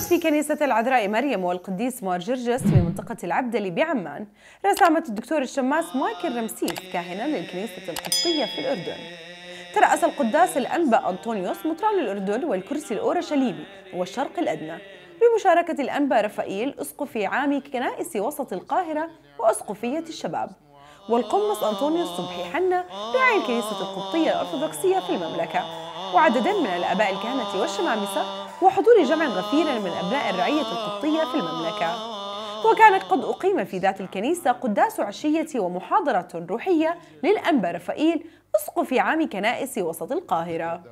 أقيمت في كنيسة العذراء مريم والقديس مار جرجس في منطقة العبدلي بعمان رسامة الدكتور الشماس مايكل رمسيس كاهنا للكنيسة القبطية في الأردن. ترأس القداس الأنبا أنطونيوس مطران الأردن والكرسي الأورشليمي والشرق الأدنى. بمشاركة الأنبا رفائيل أسقف عام كنائس وسط القاهرة وأسقفية الشباب. والقمص أنطونيوس صبحي حنا راعي الكنيسة القبطية الأرثوذكسية في المملكة. وعدد من الآباء الكهنة والشمامسة وحضور جمع غفير من أبناء الرعية القبطية في المملكة. وكانت قد أقيم في ذات الكنيسة قداس عشية ومحاضرة روحية للأنبا رفائيل أسقف عام كنائس وسط القاهرة.